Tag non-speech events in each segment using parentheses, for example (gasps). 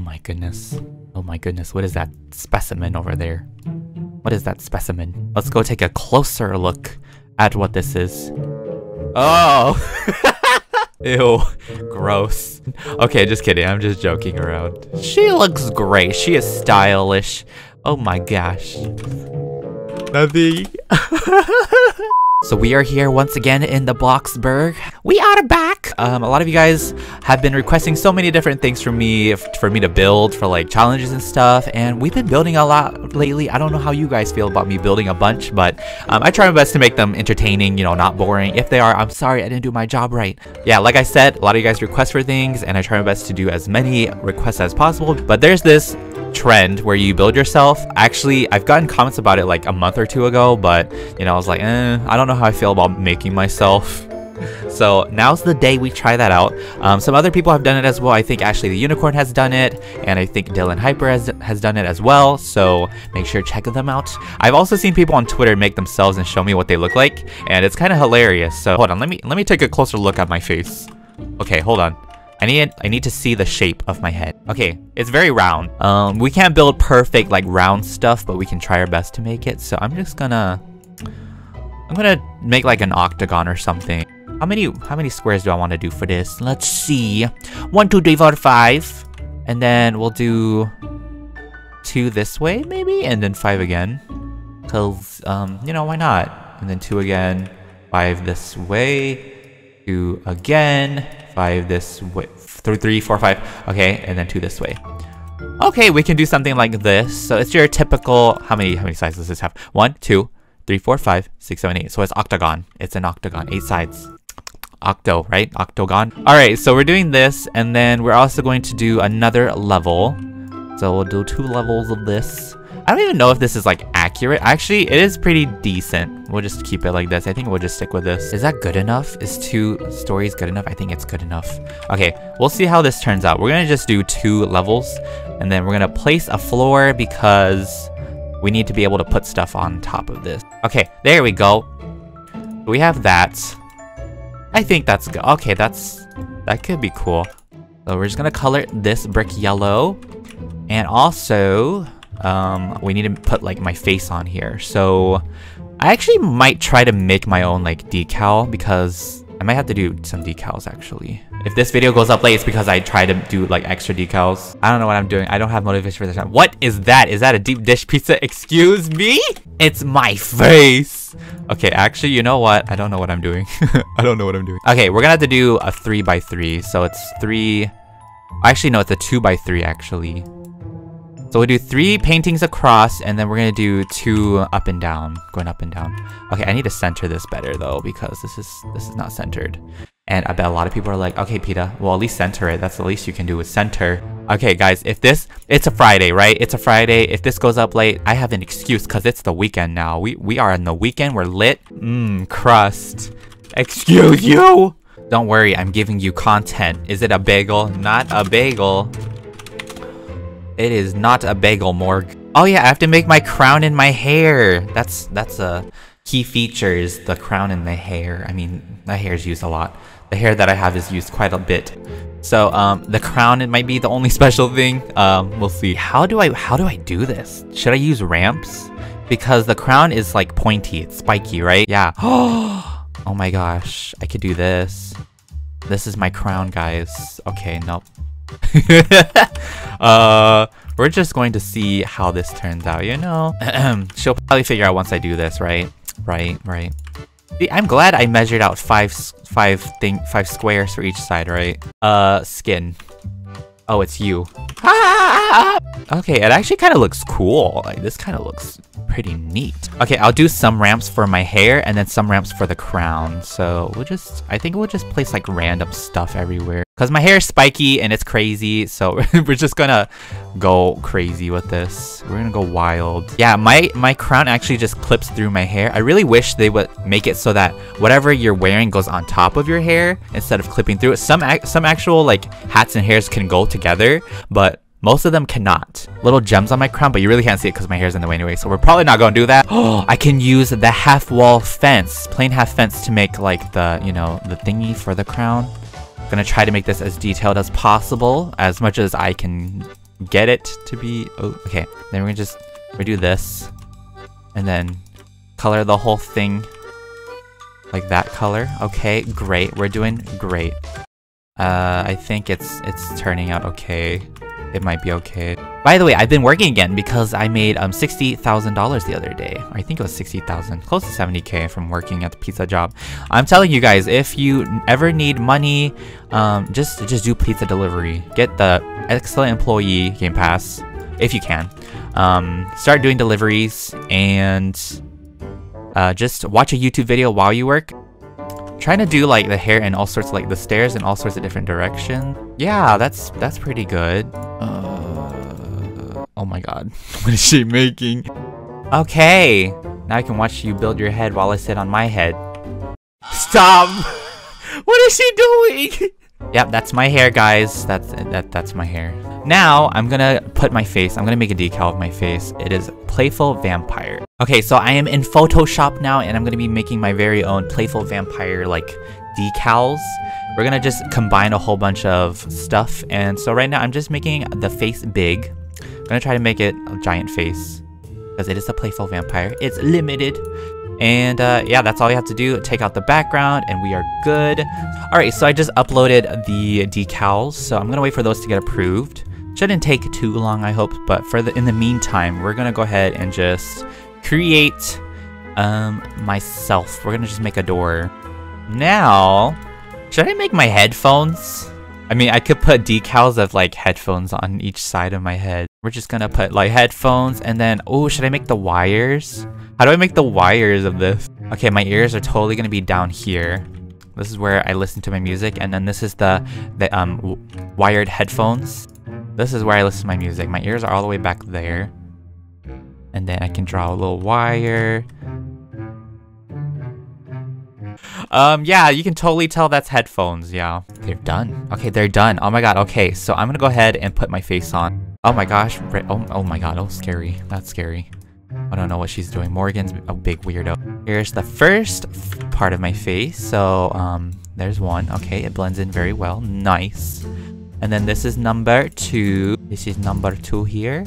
Oh my goodness. Oh my goodness, what is that specimen over there? What is that specimen? Let's go take a closer look at what this is. Oh! (laughs) Ew, gross. Okay, just kidding. I'm just joking around. She looks great. She is stylish. Oh my gosh. Nothing. (laughs) So we are here once again in the Bloxburg. We are back! Um, a lot of you guys have been requesting so many different things from me, for me to build for like challenges and stuff, and we've been building a lot lately. I don't know how you guys feel about me building a bunch, but um, I try my best to make them entertaining, you know, not boring. If they are, I'm sorry I didn't do my job right. Yeah, like I said, a lot of you guys request for things, and I try my best to do as many requests as possible, but there's this trend where you build yourself. Actually, I've gotten comments about it like a month or two ago, but you know, I was like, eh, I don't know how I feel about making myself. (laughs) So now's the day we try that out. Um, some other people have done it as well. I think Ashley the Unicorn has done it, and I think Dylan Hyper has, has done it as well. So make sure to check them out. I've also seen people on Twitter make themselves and show me what they look like, and it's kind of hilarious. So hold on, let me let me take a closer look at my face. Okay, hold on. I need I need to see the shape of my head. Okay, it's very round. Um, we can't build perfect like round stuff, but we can try our best to make it. So I'm just gonna I'm gonna make like an octagon or something. How many how many squares do I want to do for this? Let's see. One, two, three, four, five. And then we'll do two this way maybe, and then five again. Cause um, you know, why not? And then two again, five this way, two again, five this way, three, three, four, five. Okay, and then two this way. Okay, we can do something like this. So it's your typical, how many, how many sides does this have? One, two, three, four, five, six, seven, eight. So it's octagon. It's an octagon, eight sides. Octo, right? Octagon. All right, so we're doing this, and then we're also going to do another level. So we'll do two levels of this. I don't even know if this is like accurate. Actually, it is pretty decent. We'll just keep it like this. I think we'll just stick with this. Is that good enough? Is two stories good enough? I think it's good enough. Okay, we'll see how this turns out. We're gonna just do two levels and then we're gonna place a floor because we need to be able to put stuff on top of this. Okay, there we go. We have that. I think that's good. Okay, that's that could be cool. So we're just gonna color this brick yellow. And also, um, we need to put like my face on here. So I actually might try to make my own like decal because I might have to do some decals actually. If this video goes up late, it's because I try to do like extra decals. I don't know what I'm doing. I don't have motivation for this. What is that? Is that a deep dish pizza? Excuse me? It's my face. Okay, actually, you know what? I don't know what I'm doing. (laughs) I don't know what I'm doing. Okay, we're gonna have to do a three by three. So it's three. Actually, no, it's a two by three actually. So we'll do three paintings across, and then we're gonna do two up and down, going up and down. Okay, I need to center this better though, because this is this is not centered. And I bet a lot of people are like, okay, Peetah, well, at least center it. That's the least you can do is center. Okay, guys, if this, it's a Friday, right? It's a Friday. If this goes up late, I have an excuse because it's the weekend now. We, we are in the weekend. We're lit. Mmm, crust. Excuse you? Don't worry, I'm giving you content. Is it a bagel? Not a bagel. It is not a bagel, Morg. Oh yeah, I have to make my crown in my hair. That's that's a key feature is the crown in the hair. I mean, the hair is used a lot. The hair that I have is used quite a bit. So um, the crown it might be the only (laughs) special thing. Um, we'll see. How do I how do I do this? Should I use ramps? Because the crown is like pointy, it's spiky, right? Yeah. (gasps) oh my gosh, I could do this. This is my crown, guys. Okay, nope. (laughs) uh, we're just going to see how this turns out, you know? (clears throat) She'll probably figure out once I do this, right? Right, right. I'm glad I measured out five, five thing, five squares for each side, right? Uh, skin. Oh, it's you. (laughs) Okay, it actually kind of looks cool. Like, this kind of looks pretty neat. Okay, I'll do some ramps for my hair and then some ramps for the crown. So we'll just, I think we'll just place like random stuff everywhere. Because my hair is spiky and it's crazy, so (laughs) we're just gonna go crazy with this. We're gonna go wild. Yeah, my, my crown actually just clips through my hair. I really wish they would make it so that whatever you're wearing goes on top of your hair instead of clipping through it. Some, some actual like hats and hairs can go together, but most of them cannot. Little gems on my crown, but you really can't see it because my hair's in the way anyway, so we're probably not gonna do that. Oh, (gasps) I can use the half wall fence, plain half fence to make like the, you know, the thingy for the crown. Gonna try to make this as detailed as possible, as much as I can get it to be... Oh, okay. Then we're gonna just redo this. And then color the whole thing like that color. Okay, great. We're doing great. Uh, I think it's it's turning out okay. It might be okay. By the way, I've been working again because I made um $60,000 the other day. I think it was 60,000, close to 70k from working at the pizza job. I'm telling you guys, if you ever need money, um, just just do pizza delivery. Get the excellent employee game pass if you can. Um, start doing deliveries and uh, just watch a YouTube video while you work trying to do like the hair and all sorts like the stairs in all sorts of different directions. Yeah, that's that's pretty good. Uh, oh my god, (laughs) what is she making? Okay, now I can watch you build your head while I sit on my head. Stop! (laughs) what is she doing? (laughs) yep, that's my hair, guys. That's that that's my hair. Now, I'm gonna put my face, I'm gonna make a decal of my face. It is Playful Vampire. Okay, so I am in Photoshop now, and I'm gonna be making my very own Playful Vampire, like, decals. We're gonna just combine a whole bunch of stuff, and so right now I'm just making the face big. I'm gonna try to make it a giant face, because it is a Playful Vampire. It's limited. And uh, yeah, that's all you have to do. Take out the background and we are good. All right, so I just uploaded the decals. So I'm gonna wait for those to get approved. Shouldn't take too long, I hope, but for the in the meantime, we're gonna go ahead and just create um myself. We're gonna just make a door. Now, should I make my headphones? I mean, I could put decals of like headphones on each side of my head. We're just gonna put like headphones and then, oh, should I make the wires? How do I make the wires of this? Okay, my ears are totally gonna be down here. This is where I listen to my music and then this is the, the um wired headphones. This is where I listen to my music. My ears are all the way back there. And then I can draw a little wire. Um, yeah, you can totally tell that's headphones, yeah. They're done. Okay, they're done. Oh my god, okay. So I'm gonna go ahead and put my face on. Oh my gosh. Oh, oh my god, oh scary. That's scary. I don't know what she's doing. Morgan's a big weirdo. Here's the first part of my face. So, um, there's one. Okay, it blends in very well. Nice. And then this is number two. This is number two here.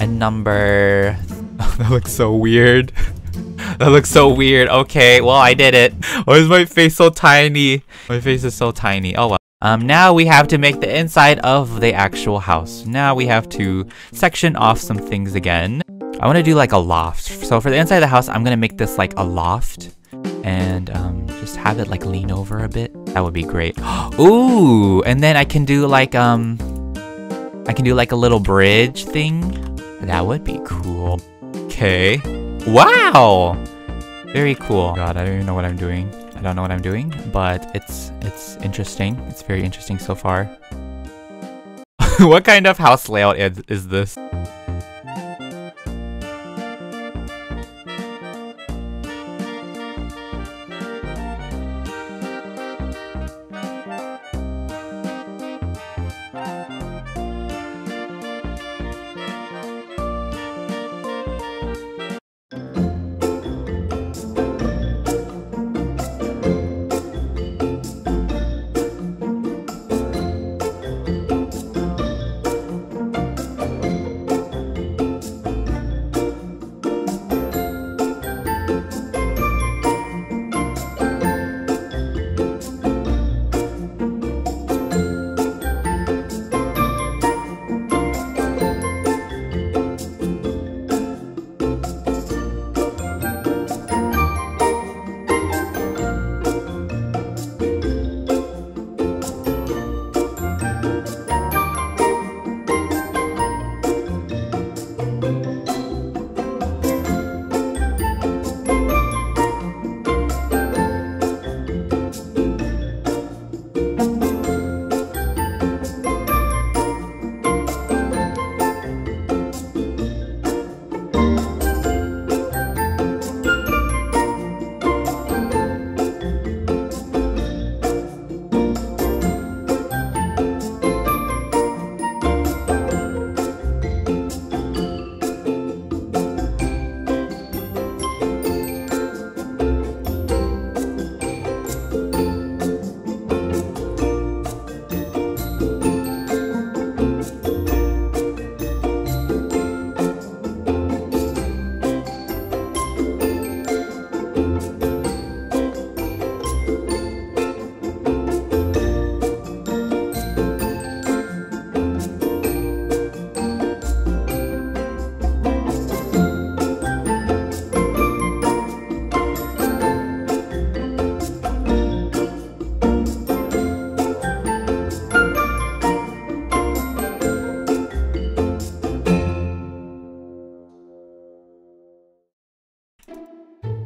And number... (laughs) that looks so weird. (laughs) that looks so weird. Okay, well, I did it. (laughs) Why is my face so tiny? My face is so tiny. Oh, well. Um, now we have to make the inside of the actual house. Now we have to section off some things again. I want to do like a loft. So for the inside of the house, I'm going to make this like a loft and um, just have it like lean over a bit. That would be great. (gasps) Ooh, and then I can do like, um, I can do like a little bridge thing. That would be cool. Okay. Wow! Very cool. God, I don't even know what I'm doing. I don't know what I'm doing, but it's it's interesting. It's very interesting so far. (laughs) what kind of house layout is, is this?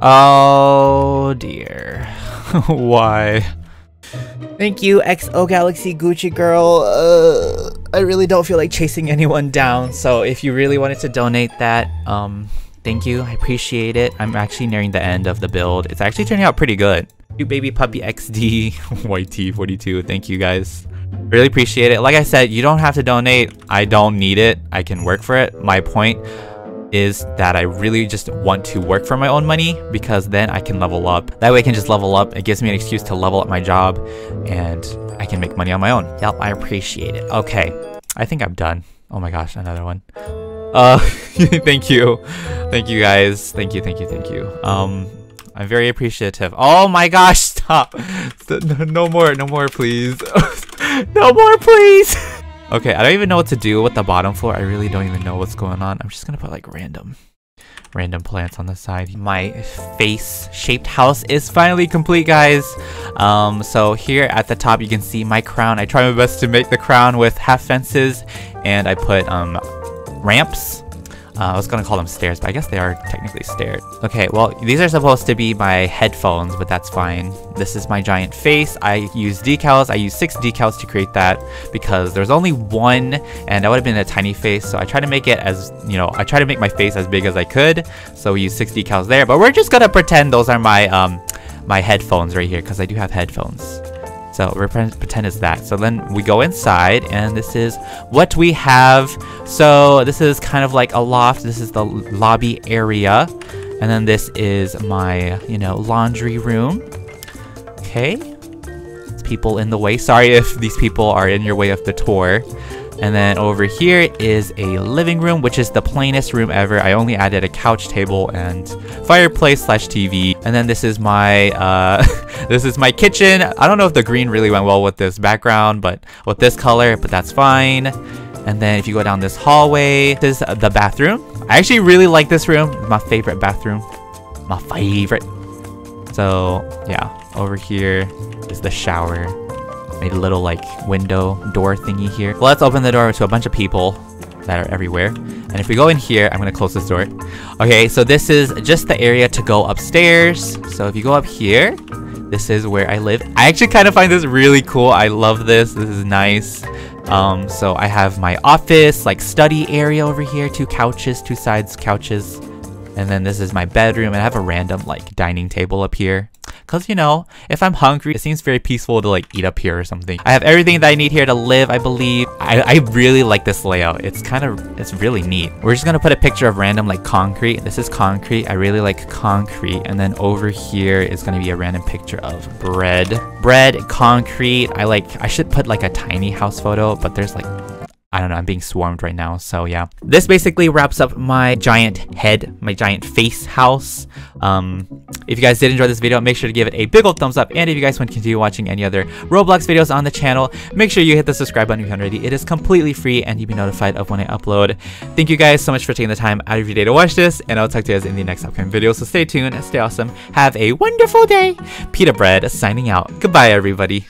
Oh dear. (laughs) Why? Thank you, XO Galaxy Gucci Girl. Uh, I really don't feel like chasing anyone down, so if you really wanted to donate that, um, thank you. I appreciate it. I'm actually nearing the end of the build. It's actually turning out pretty good. You baby puppy XD (laughs) YT42. Thank you guys. Really appreciate it. Like I said, you don't have to donate. I don't need it. I can work for it. My point is that I really just want to work for my own money because then I can level up. That way I can just level up. It gives me an excuse to level up my job and I can make money on my own. Yep, I appreciate it. Okay, I think I'm done. Oh my gosh, another one. Uh, (laughs) thank you. Thank you guys. Thank you, thank you, thank you. Um, I'm very appreciative. Oh my gosh, stop. (laughs) No more, no more, please. (laughs) no more, please. Okay, I don't even know what to do with the bottom floor. I really don't even know what's going on. I'm just gonna put like random random plants on the side. My face shaped house is finally complete, guys. Um, so here at the top, you can see my crown. I try my best to make the crown with half fences and I put um, ramps uh, I was gonna call them stairs, but I guess they are technically stairs. Okay, well, these are supposed to be my headphones, but that's fine. This is my giant face. I use decals. I use six decals to create that because there's only one, and that would have been a tiny face. So I try to make it as, you know, I try to make my face as big as I could. So we use six decals there, but we're just gonna pretend those are my, um, my headphones right here because I do have headphones. So pretend it's that. So then we go inside and this is what we have. So this is kind of like a loft. This is the lobby area. And then this is my, you know, laundry room. Okay. people in the way. Sorry if these people are in your way of the tour. And then over here is a living room, which is the plainest room ever. I only added a couch table and fireplace slash TV. And then this is my, uh, (laughs) this is my kitchen. I don't know if the green really went well with this background, but with this color, but that's fine. And then if you go down this hallway, this is the bathroom. I actually really like this room. My favorite bathroom. My favorite. So yeah, over here is the shower a little like window door thingy here. Well, let's open the door to a bunch of people that are everywhere. And if we go in here, I'm gonna close this door. Okay, so this is just the area to go upstairs. So if you go up here, this is where I live. I actually kind of find this really cool. I love this. This is nice. Um, so I have my office, like study area over here, two couches, two sides couches. And then this is my bedroom and I have a random like dining table up here. Cause you know, if I'm hungry, it seems very peaceful to like eat up here or something. I have everything that I need here to live, I believe. I, I really like this layout. It's kind of, it's really neat. We're just gonna put a picture of random like concrete. This is concrete. I really like concrete. And then over here is gonna be a random picture of bread. Bread, concrete. I like, I should put like a tiny house photo, but there's like I don't know, I'm being swarmed right now, so yeah. This basically wraps up my giant head, my giant face house. Um, if you guys did enjoy this video, make sure to give it a big old thumbs up, and if you guys want to continue watching any other Roblox videos on the channel, make sure you hit the subscribe button if you haven't already. It is completely free, and you'll be notified of when I upload. Thank you guys so much for taking the time out of your day to watch this, and I'll talk to you guys in the next upcoming video, so stay tuned, stay awesome, have a wonderful day. Peetah Bread signing out. Goodbye, everybody.